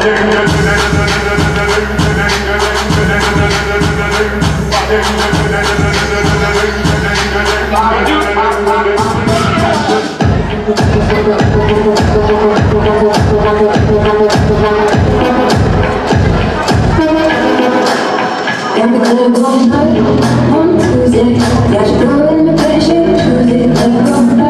Hallelujah. Telekom, on Tuesday, got you blowing my pressure, Tuesday, telekom,